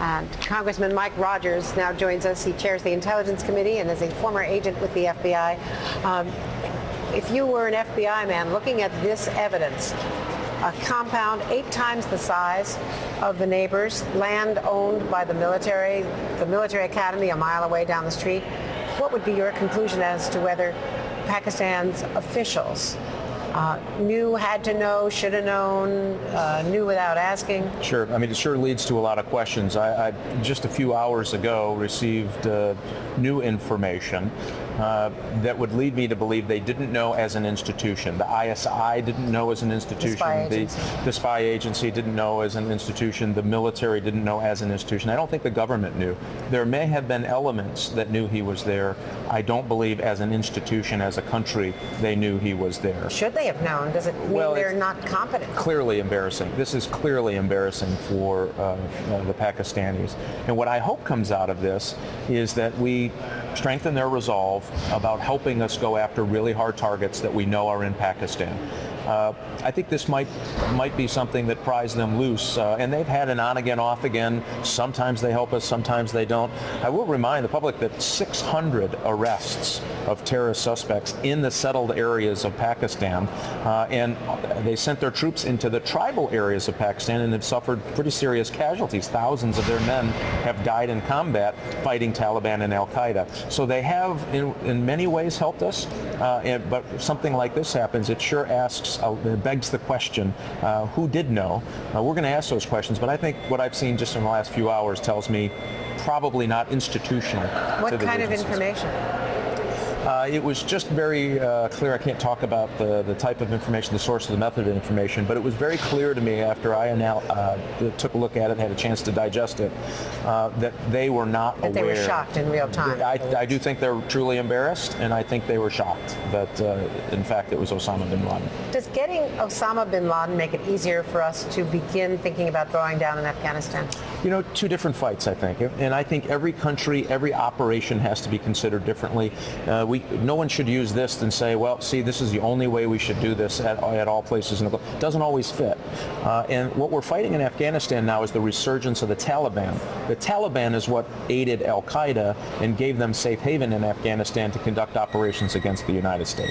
And Congressman Mike Rogers now joins us. He chairs the Intelligence Committee and is a former agent with the FBI. Um, if you were an FBI man looking at this evidence, a compound eight times the size of the neighbors, land owned by the military, the military academy a mile away down the street, what would be your conclusion as to whether Pakistan's officials uh, knew, had to know, should have known, uh, knew without asking? Sure. I mean, it sure leads to a lot of questions. I, I just a few hours ago received uh, new information uh, that would lead me to believe they didn't know as an institution. The ISI didn't know as an institution. The spy agency, the, the spy agency didn't know as an institution. The military didn't know as an institution. I don't think the government knew. There may have been elements that knew he was there. I don't believe as an institution, as a country, they knew he was there. Should they have known? Does it mean well, they're not competent? Clearly embarrassing. This is clearly embarrassing for uh, uh, the Pakistanis. And what I hope comes out of this is that we strengthen their resolve about helping us go after really hard targets that we know are in Pakistan. Uh, I think this might might be something that pries them loose. Uh, and they've had an on again, off again. Sometimes they help us, sometimes they don't. I will remind the public that 600 arrests of terrorist suspects in the settled areas of Pakistan. Uh, and they sent their troops into the tribal areas of Pakistan and have suffered pretty serious casualties. Thousands of their men have died in combat fighting Taliban and Al-Qaeda. So they have, in, in many ways, helped us. Uh, and, but something like this happens, it sure asks, uh, it begs the question, uh, who did know? Uh, we're going to ask those questions, but I think what I've seen just in the last few hours tells me probably not institutional. What kind of information? Uh, it was just very uh, clear. I can't talk about the, the type of information, the source of the method of information, but it was very clear to me after I anal- uh, took a look at it, had a chance to digest it, uh, that they were not that aware. they were shocked in real time. I, I, do think they're truly embarrassed, and I think they were shocked that, uh, in fact, it was Osama bin Laden. Does getting Osama bin Laden make it easier for us to begin thinking about drawing down in Afghanistan? You know, two different fights, I think. And I think every country, every operation has to be considered differently. Uh, we, no one should use this and say, well, see, this is the only way we should do this at, at all places in the globe. It doesn't always fit. Uh, and what we're fighting in Afghanistan now is the resurgence of the Taliban. The Taliban is what aided al-Qaeda and gave them safe haven in Afghanistan to conduct operations against the United States.